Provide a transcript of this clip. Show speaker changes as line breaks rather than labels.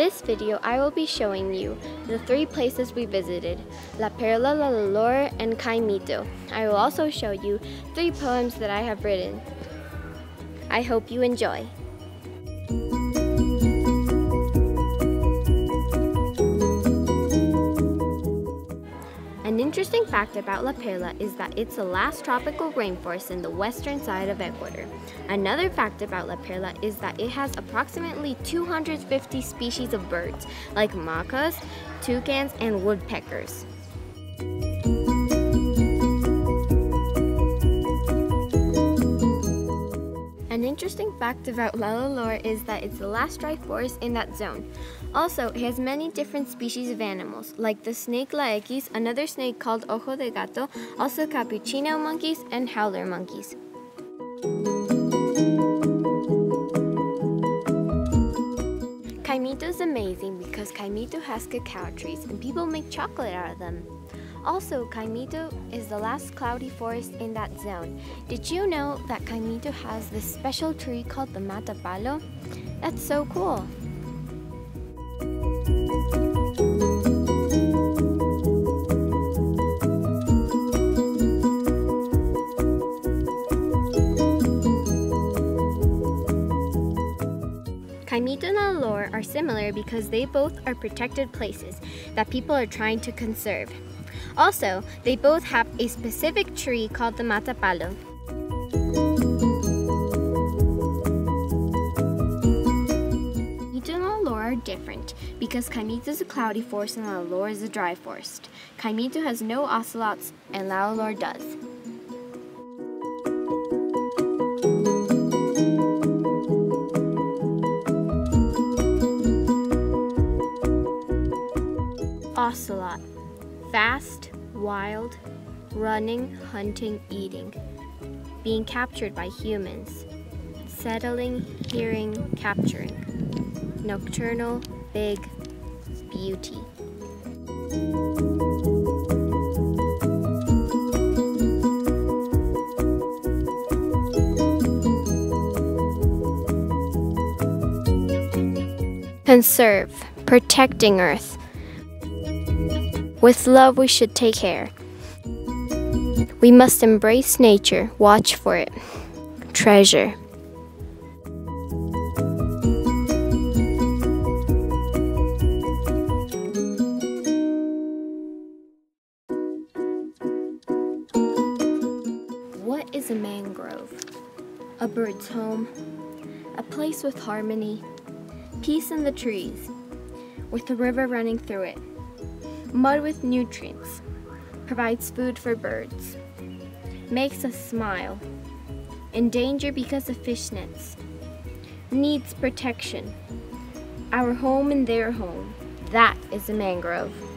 this video, I will be showing you the three places we visited, La Perla, Lalo Loor, and Caimito. I will also show you three poems that I have written. I hope you enjoy. Interesting fact about La Perla is that it's the last tropical rainforest in the western side of Ecuador. Another fact about La Perla is that it has approximately 250 species of birds, like macas, toucans, and woodpeckers. Fact about Lalo Loor is that it's the last dry forest in that zone. Also, it has many different species of animals, like the snake laekis, another snake called ojo de gato, also capuchino monkeys, and howler monkeys. Caimito is amazing because Caimito has cacao trees and people make chocolate out of them. Also, Caimito is the last cloudy forest in that zone. Did you know that Caimito has this special tree called the matapalo? That's so cool. Caimito and Lolor are similar because they both are protected places that people are trying to conserve. Also, they both have a specific tree called the matapalo. Are different because Caimito is a cloudy forest and Lolor is a dry forest. Caimito has no ocelots and Lolor does. Ocelot. Fast, wild, running, hunting, eating. Being captured by humans. Settling, hearing, capturing. Nocturnal, big, beauty. Conserve, protecting Earth. With love, we should take care. We must embrace nature, watch for it, treasure. What is a mangrove? A bird's home, a place with harmony, peace in the trees, with a river running through it mud with nutrients, provides food for birds, makes us smile, in danger because of fish nets, needs protection, our home and their home, that is a mangrove.